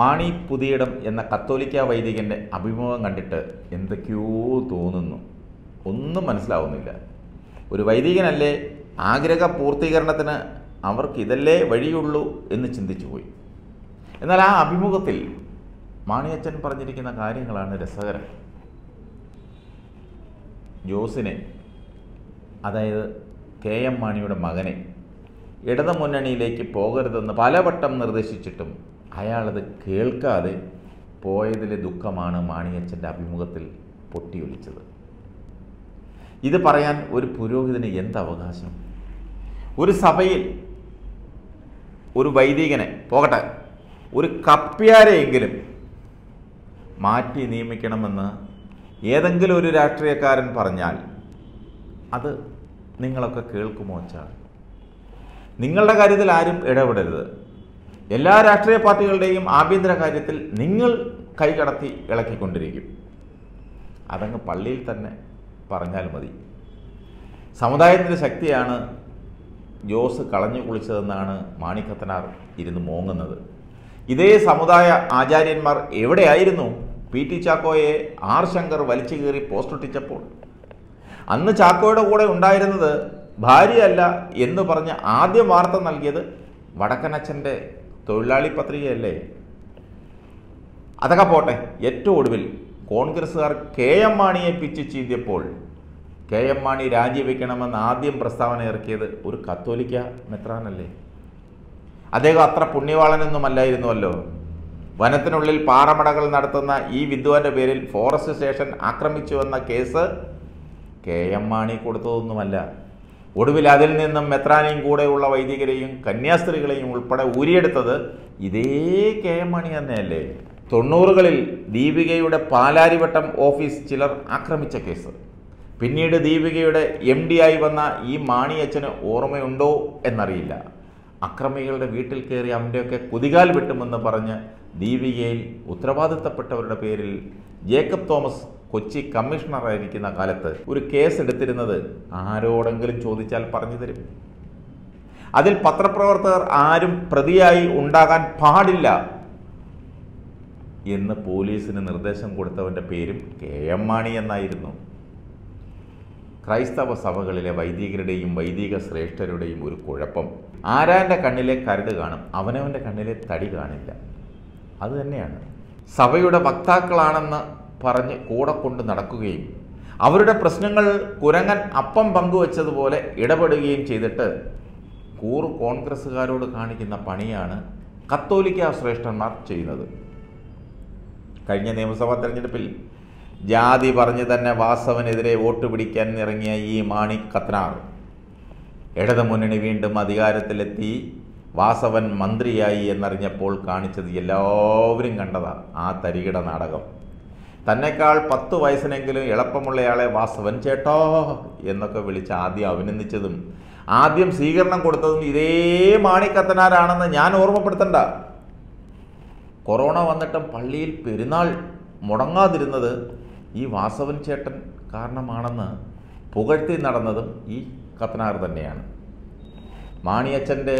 മാണി പുതിയിടം എന്ന കത്തോലിക്ക വൈദികന്റെ അഭിമുഖം കണ്ടിട്ട് എന്തൊക്കെയോ തോന്നുന്നു. ഒന്നും മനസ്സിലാവുന്നില്ല. ഒരു വൈദികനല്ലേ ആഗ്രഹ പൂർത്തീകരണത്തിന് അവർക്ക് ഇതല്ലേ വഴിയുള്ളൂ എന്ന് ചിന്തിച്ചു പോയി. എന്നാൽ ആ അഭിമുഖത്തിൽ മാണിയച്ചൻ പറഞ്ഞിരിക്കുന്ന കാര്യങ്ങളാണ് രസകരം. ജോസിനെ അതായത് കെ എം മാണിയുടെ മകനെ ഇടതു മുന്നണിയിലേക്ക് പോകരുതെന്ന് പലവട്ടം നിർദ്ദേശിച്ചിട്ടും അയാളത് കേൾക്കാതെ പോയതിലെ ദുഃഖമാണ് മാണിയച്ചന്റെ അഭിമുഖത്തിൽ പൊട്ടിയൊലിച്ചത്. ഇത് പറയാൻ ഒരു പുരോഹിതന് എന്ത് അവകാശം ഒരു സഭയിൽ ഒരു വൈദികനെ പോകട്ടെ ഒരു കപ്പ്യാരെയെങ്കിലും മാറ്റി നിയമിക്കണമെന്ന് ഏതെങ്കിലും ഒരു രാഷ്ട്രീയക്കാരൻ പറഞ്ഞാൽ അത് നിങ്ങളൊക്കെ കേൾക്കുമോ നിങ്ങളുടെ കാര്യത്തിൽ ആരും ഇടപെടരുത്. എല്ലാ രാഷ്ട്രീയ പാർട്ടികളുടെയും ആഭ്യന്തര കാര്യത്തിൽ നിങ്ങൾ കൈകടത്തി ഇളക്കിക്കൊണ്ടിരിക്കും. അതങ്ങ് പള്ളിയിൽ തന്നെ പറഞ്ഞാൽ മതി. സമുദായത്തിന്റെ ശക്തിയാണ് ജോസ് കളഞ്ഞു കുളിച്ചതെന്നാണ് മാണിക്കത്തനാർ ഇരുന്ന് മോങ്ങുന്നത്. ഇതേ സമുദായ ആചാര്യന്മാർ എവിടെയായിരുന്നു? പി ടി ചാക്കോയെ ആർ ശങ്കർ വലിച്ചു കീറി പോസ്റ്റൊട്ടിച്ചപ്പോൾ അന്ന് ചാക്കോയുടെ കൂടെ ഉണ്ടായിരുന്നത് ഭാര്യയല്ല എന്ന് പറഞ്ഞ് ആദ്യം വാർത്ത നൽകിയത് വടക്കനച്ഛന്റെ തൊഴിലാളി പത്രികയല്ലേ? അതൊക്കെ പോട്ടെ. ഏറ്റവും ഒടുവിൽ കോൺഗ്രസ്സുകാർ കെ എം മാണിയെ പിച്ച് ചീന്തിയപ്പോൾ കെ എം മാണി രാജിവെക്കണമെന്ന് ആദ്യം പ്രസ്താവന ഇറക്കിയത് ഒരു കത്തോലിക്ക മെത്രാനല്ലേ? അദ്ദേഹം അത്ര പുണ്യവാളനൊന്നുമല്ലായിരുന്നുവല്ലോ. വനത്തിനുള്ളിൽ പാറമടകൾ നടത്തുന്ന ഈ വിദ്വാന്റെ പേരിൽ ഫോറസ്റ്റ് സ്റ്റേഷൻ ആക്രമിച്ചു ആക്രമിച്ചുവെന്ന കേസ് കെ എം മാണി കൊടുത്തതൊന്നുമല്ല. ഒടുവിൽ അതിൽ നിന്നും മെത്രാനെയും കൂടെയുള്ള വൈദികരെയും കന്യാസ്ത്രീകളെയും ഉൾപ്പെടെ ഊരിയെടുത്തത് ഇതേ കെ എം മണി തന്നെയല്ലേ? തൊണ്ണൂറുകളിൽ ദീപികയുടെ പാലാരിവട്ടം ഓഫീസ് ചിലർ ആക്രമിച്ച കേസ്. പിന്നീട് ദീപികയുടെ എം ഡി ആയി വന്ന ഈ മാണിയച്ഛന് ഓർമ്മയുണ്ടോ എന്നറിയില്ല. അക്രമികളുടെ വീട്ടിൽ കയറി അവന്റെയൊക്കെ കുതികാൽ വെട്ടുമെന്ന് പറഞ്ഞ് ദീപികയിൽ ഉത്തരവാദിത്തപ്പെട്ടവരുടെ പേരിൽ ജേക്കബ് തോമസ് കൊച്ചി കമ്മീഷണറായിരിക്കുന്ന കാലത്ത് ഒരു കേസ് എടുത്തിരുന്നത് ആരോടെങ്കിലും ചോദിച്ചാൽ പറഞ്ഞു തരും. അതിൽ പത്രപ്രവർത്തകർ ആരും പ്രതിയായി ഉണ്ടാകാൻ പാടില്ല എന്ന് പോലീസിന് നിർദ്ദേശം കൊടുത്തവന്റെ പേരും കെ എം മാണി എന്നായിരുന്നു. ക്രൈസ്തവ സഭകളിലെ വൈദികരുടെയും വൈദിക ശ്രേഷ്ഠരുടെയും ഒരു കുഴപ്പം. ആരാന്റെ കണ്ണിലെ കരട് കാണും അവനവന്റെ കണ്ണിലെ തടി കാണില്ല. അതുതന്നെയാണ് സഭയുടെ വക്താക്കളാണെന്ന് പറഞ്ഞ് കൂടെ കൊണ്ട് നടക്കുകയും അവരുടെ പ്രശ്നങ്ങൾ കുരങ്ങൻ അപ്പം പങ്കുവച്ചതുപോലെ ഇടപെടുകയും ചെയ്തിട്ട് കൂറ് കോൺഗ്രസ്സുകാരോട് കാണിക്കുന്ന പണിയാണ് കത്തോലിക്ക ശ്രേഷ്ഠന്മാർ ചെയ്യുന്നത്. കഴിഞ്ഞ നിയമസഭാ തെരഞ്ഞെടുപ്പിൽ ജാതി പറഞ്ഞ് തന്നെ വാസവനെതിരെ വോട്ട് പിടിക്കാൻ ഇറങ്ങിയ ഈ മാണി കത്നാർ ഇടതുമുന്നണി വീണ്ടും അധികാരത്തിലെത്തി വാസവൻ മന്ത്രിയായി എന്നറിഞ്ഞപ്പോൾ കാണിച്ചത് എല്ലാവരും കണ്ടതാണ് ആ തരികിട നാടകം. തന്നെക്കാൾ പത്ത് വയസ്സിനെങ്കിലും എളുപ്പമുള്ളയാളെ വാസവൻ ചേട്ടോ എന്നൊക്കെ വിളിച്ച് ആദ്യം അഭിനന്ദിച്ചതും ആദ്യം സ്വീകരണം കൊടുത്തതും ഇതേ മാണിക്കത്തനാരാണെന്ന് ഞാൻ ഓർമ്മപ്പെടുത്തണ്ട. കൊറോണ വന്നിട്ടും പള്ളിയിൽ പെരുന്നാൾ മുടങ്ങാതിരുന്നത് ഈ വാസവൻ ചേട്ടൻ കാരണമാണെന്ന് പുകഴ്ത്തി നടന്നതും ഈ കത്തനാർ തന്നെയാണ്. മാണിയച്ഛന്റെ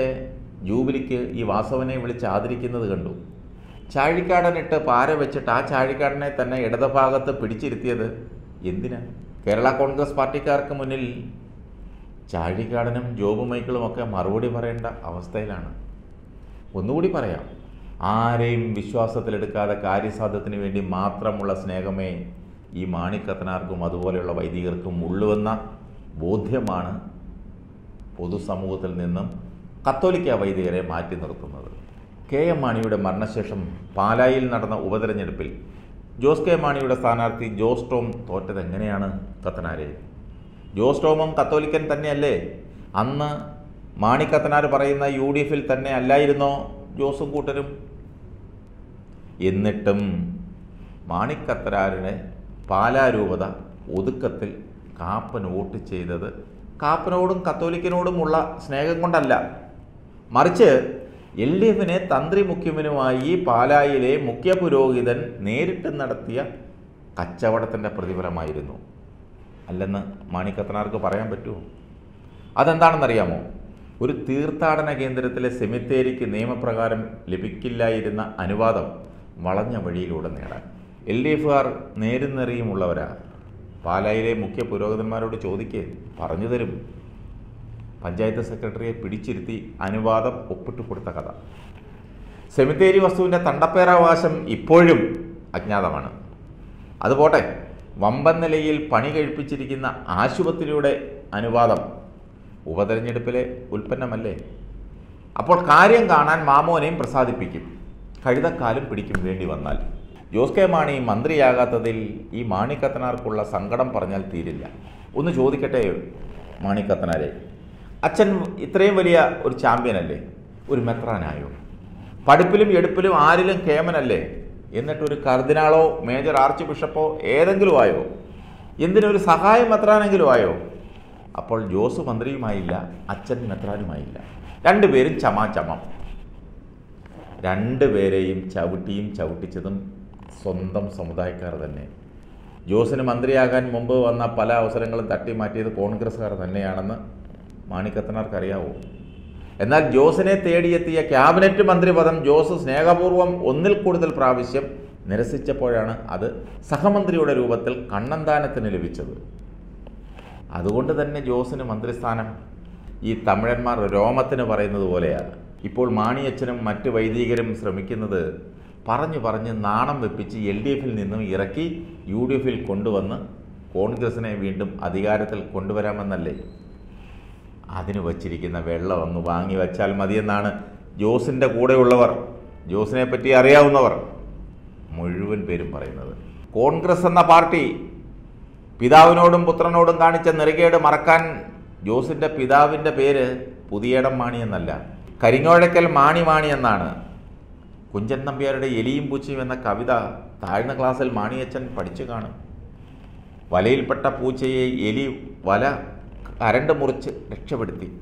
ജൂബിലിക്ക് ഈ വാസവനെ വിളിച്ച് ആദരിക്കുന്നത് കണ്ടു. ചാഴിക്കാടനിട്ട് പാര വെച്ചിട്ട് ആ ചാഴിക്കാടനെ തന്നെ ഇടതുഭാഗത്ത് പിടിച്ചിരുത്തിയത് എന്തിനാ? കേരള കോൺഗ്രസ് പാർട്ടിക്കാർക്ക് മുന്നിൽ ചാഴിക്കാടനും ജോബ് മൈക്കിളും ഒക്കെ മറുപടി പറയേണ്ട അവസ്ഥയിലാണ്. ഒന്നുകൂടി പറയാം. ആരെയും വിശ്വാസത്തിലെടുക്കാതെ കാര്യസാധ്യത്തിന് വേണ്ടി മാത്രമുള്ള സ്നേഹമേ ഈ മാണിക്കത്തനാർക്കും അതുപോലെയുള്ള വൈദികർക്കും ഉള്ളുവെന്ന ബോധ്യമാണ് പൊതുസമൂഹത്തിൽ നിന്നും കത്തോലിക്ക വൈദികരെ മാറ്റി നിർത്തുന്നത്. കെ എം മാണിയുടെ മരണശേഷം പാലായിൽ നടന്ന ഉപതെരഞ്ഞെടുപ്പിൽ ജോസ് കെ മാണിയുടെ സ്ഥാനാർത്ഥി ജോസ് ടോം തോറ്റത് എങ്ങനെയാണ്? കത്തനാരെ. ജോസ് ടോമും കത്തോലിക്കൻ തന്നെയല്ലേ? അന്ന് മാണി കത്തനാർ പറയുന്ന യു ഡി എഫിൽ തന്നെ അല്ലായിരുന്നോ ജോസും കൂട്ടരും? എന്നിട്ടും മാണിക്കത്തനാരുടെ പാലാരൂപത ഒതുക്കത്തിൽ കാപ്പൻ വോട്ട് ചെയ്തത് കാപ്പനോടും കത്തോലിക്കനോടുമുള്ള സ്നേഹം കൊണ്ടല്ല. മറിച്ച് എൽ ഡി എഫിനെ തന്ത്രി മുഖ്യനുമായി പാലായിലെ മുഖ്യ പുരോഹിതൻ നേരിട്ട് നടത്തിയ കച്ചവടത്തിന്റെ പ്രതിഫലമായിരുന്നു. അല്ലെന്ന് മാണിക്കത്തനാർക്ക് പറയാൻ പറ്റുമോ? അതെന്താണെന്നറിയാമോ? ഒരു തീർത്ഥാടന കേന്ദ്രത്തിലെ സെമിത്തേരിക്ക് നിയമപ്രകാരം ലഭിക്കില്ലായിരുന്ന അനുവാദം വളഞ്ഞ വഴിയിലൂടെ നേടാൻ. എൽ ഡി എഫുകാർ നേരുന്നെറിയുമുള്ളവരാ. പാലായിലെ മുഖ്യ പുരോഹിതന്മാരോട് ചോദിക്കേ പറഞ്ഞു തരും. പഞ്ചായത്ത് സെക്രട്ടറിയെ പിടിച്ചിരുത്തി അനുവാദം ഒപ്പിട്ടു കൊടുത്ത കഥ. സെമിത്തേരി വസ്തുവിന്റെ തണ്ടപ്പേരാവകാശം ഇപ്പോഴും അജ്ഞാതമാണ്. അതുപോട്ടെ വമ്പൻ നിലയിൽ പണി കഴിപ്പിച്ചിരിക്കുന്ന ആശുപത്രിയുടെ അനുവാദം ഉപതെരഞ്ഞെടുപ്പിലെ ഉൽപ്പന്നമല്ലേ? അപ്പോൾ കാര്യം കാണാൻ മാമോനെയും പ്രസാദിപ്പിക്കും. കഴുതക്കാലും പിടിക്കും വേണ്ടി വന്നാൽ. ജോസ് കെ മാണി മന്ത്രിയാകാത്തതിൽ ഈ മാണിക്കത്തനാർക്കുള്ള സങ്കടം പറഞ്ഞാൽ തീരില്ല. ഒന്ന് ചോദിക്കട്ടെ മാണിക്കത്തനാരെ? അച്ഛൻ ഇത്രയും വലിയ ഒരു ചാമ്പ്യനല്ലേ ഒരു മെത്രാനായോ? പഠിപ്പിലും എടുപ്പിലും ആരിലും കേമനല്ലേ? എന്നിട്ടൊരു കർദിനാളോ മേജർ ആർച്ച് ബിഷപ്പോ ഏതെങ്കിലും ആയോ എന്തിനൊരു സഹായം മെത്രാനെങ്കിലും ആയോ അപ്പോൾ ജോസ് മന്ത്രിയുമായില്ല അച്ഛൻ മെത്രാനുമായില്ല. രണ്ടുപേരും ചമാചമം. രണ്ടുപേരെയും ചവിട്ടിയും ചവിട്ടിച്ചതും സ്വന്തം സമുദായക്കാർ തന്നെ. ജോസിന് മന്ത്രിയാകാൻ മുമ്പ് വന്ന പല അവസരങ്ങളും തട്ടിമാറ്റിയത് കോൺഗ്രസ്സുകാർ തന്നെയാണെന്ന് മാണിക്കത്തനാർക്ക് അറിയാവോ എന്നാൽ ജോസിനെ തേടിയെത്തിയ ക്യാബിനറ്റ് മന്ത്രി പദം ജോസ് സ്നേഹപൂർവം ഒന്നിൽ കൂടുതൽ പ്രാവശ്യം നിരസിച്ചപ്പോഴാണ് അത് സഹമന്ത്രിയുടെ രൂപത്തിൽ കണ്ണന്താനത്തിന് ലഭിച്ചത്. അതുകൊണ്ട് തന്നെ ജോസിന് മന്ത്രിസ്ഥാനം ഈ തമിഴന്മാർ രോമത്തിന് പറയുന്നത് പോലെയാണ്. ഇപ്പോൾ മാണിയച്ഛനും മറ്റ് വൈദികരും ശ്രമിക്കുന്നത് പറഞ്ഞു പറഞ്ഞ് നാണം വെപ്പിച്ച് എൽ ഡി എഫിൽ നിന്നും ഇറക്കി യു ഡി എഫിൽ കൊണ്ടുവന്ന് കോൺഗ്രസിനെ വീണ്ടും അധികാരത്തിൽ കൊണ്ടുവരാമെന്നല്ലേ? അതിന് വച്ചിരിക്കുന്ന വെള്ളം ഒന്ന് വാങ്ങി വച്ചാൽ മതിയെന്നാണ് ജോസിന്റെ കൂടെയുള്ളവർ. ജോസിനെ പറ്റി അറിയാവുന്നവർ. മുഴുവൻ പേരും പറയുന്നത്. കോൺഗ്രസ് എന്ന പാർട്ടി പിതാവിനോടും പുത്രനോടും കാണിച്ച നെറുകേട് മറക്കാൻ ജോസിന്റെ പിതാവിന്റെ പേര് പുതിയടം മാണി എന്നല്ല. കരിങ്ങോഴക്കൽ മാണി മാണി എന്നാണ്. കുഞ്ചൻ നമ്പ്യാരുടെ എലിയും പൂച്ചയും എന്ന കവിത താഴ്ന്ന ക്ലാസ്സിൽ മാണിയച്ചൻ പഠിച്ചു കാണും. വലയിൽപ്പെട്ട പൂച്ചയെ എലി വല കരണ്ട് മുറിച്ച് രക്ഷപ്പെടുത്തി.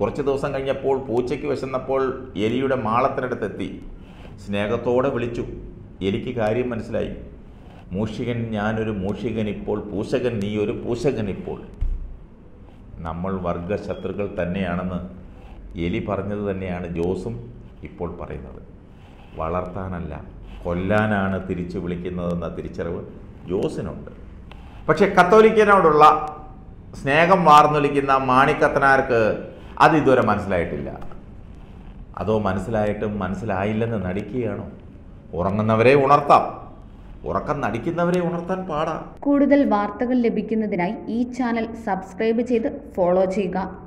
കുറച്ച് ദിവസം കഴിഞ്ഞപ്പോൾ പൂച്ചയ്ക്ക് വിശന്നപ്പോൾ എലിയുടെ മാളത്തിനടുത്തെത്തി. സ്നേഹത്തോടെ വിളിച്ചു. എലിക്ക് കാര്യം മനസ്സിലായി. മൂഷികൻ ഞാനൊരു മൂഷികൻ ഇപ്പോൾ പൂശകൻ നീ ഒരു പൂശകൻ ഇപ്പോൾ. നമ്മൾ വർഗശത്രുക്കൾ തന്നെയാണെന്ന് എലി പറഞ്ഞത് തന്നെയാണ് ജോസും ഇപ്പോൾ പറയുന്നത്. വളർത്താനല്ല കൊല്ലാനാണ് തിരിച്ചു വിളിക്കുന്നതെന്ന തിരിച്ചറിവ് ജോസിനുണ്ട്. പക്ഷേ കത്തോലിക്കനോടുള്ള സ്നേഹം വാർന്നൊലിക്കുന്ന മാണിക്കത്തനാർക്ക് അത് ഇതുവരെ മനസ്സിലായിട്ടില്ല. അതോ മനസ്സിലായിട്ടും മനസ്സിലായില്ലെന്ന് നടിക്കുകയാണോ? ഉറങ്ങുന്നവരെ ഉണർത്താം. ഉറക്കം നടിക്കുന്നവരെ ഉണർത്താൻ പാടാ. കൂടുതൽ വാർത്തകൾ ലഭിക്കുന്നതിനായി ഈ ചാനൽ സബ്സ്ക്രൈബ് ചെയ്ത് ഫോളോ ചെയ്യുക.